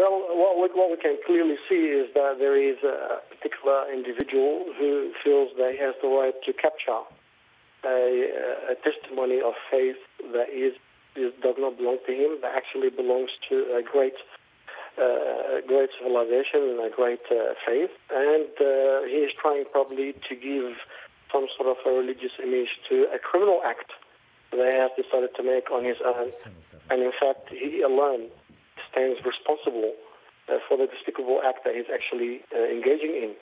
Well, what we, what we can clearly see is that there is a particular individual who feels that he has the right to capture a, a testimony of faith that is, is, does not belong to him, that actually belongs to a great uh, great civilization and a great uh, faith, and uh, he is trying probably to give some sort of a religious image to a criminal act that he has decided to make on his own. And in fact, he alone stands responsible uh, for the despicable act that he's actually uh, engaging in.